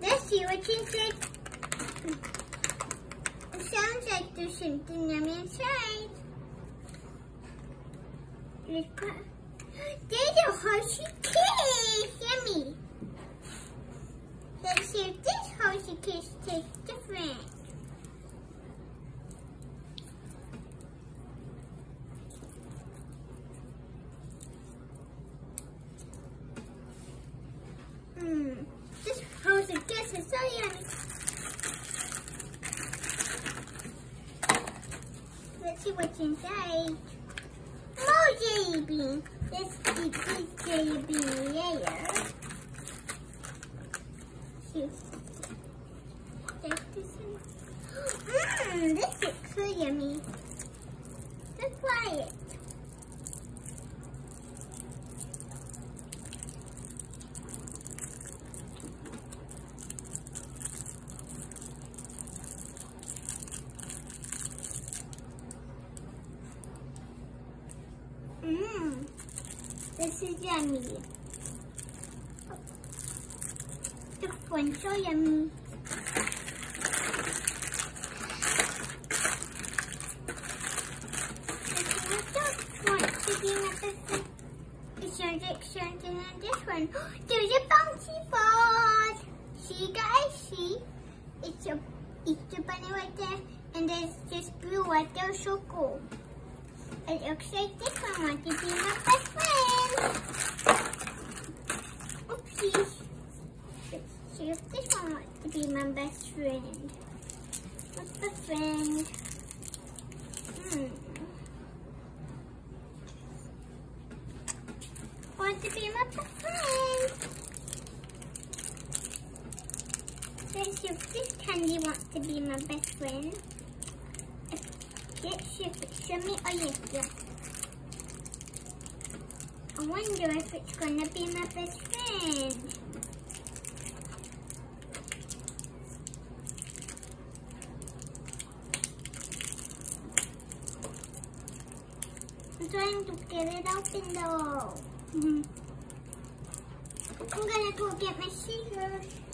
Let's see what you said. It sounds like there's something yummy inside. There's a Hershey Kiss. Yummy. Let's see if this Hershey Kiss tastes different. Hmm. This Kiss is so yummy. Let's see what's inside. More jelly bean. Let's eat this jelly bean this in. Mmm, this looks so yummy. Let's. Mmm, this is yummy. This one's so yummy. And then this one, there's a bouncy ball. See guys, see? It's a, it's a bunny right there, and there's this blue right there, so cool. It looks like this one wants to be my best friend. If this one wants to be my best friend. What's the friend? Hmm. Want to be my best friend. Let's see if this candy wants to be my best friend. Let's see if it's yummy or yes. I wonder if it's gonna be my best friend. I'm trying to get it open though. Mm-hmm. I'm gonna go get my scissors.